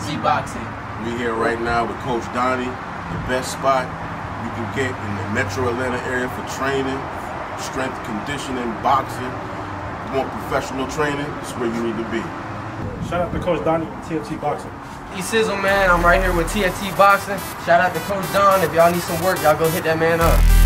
TFT Boxing. We here right now with Coach Donnie, the best spot you can get in the Metro Atlanta area for training, strength conditioning, boxing. If you want professional training, it's where you need to be. Shout out to Coach Donnie, TFT Boxing. E Sizzle, man. I'm right here with TFT Boxing. Shout out to Coach Don. If y'all need some work, y'all go hit that man up.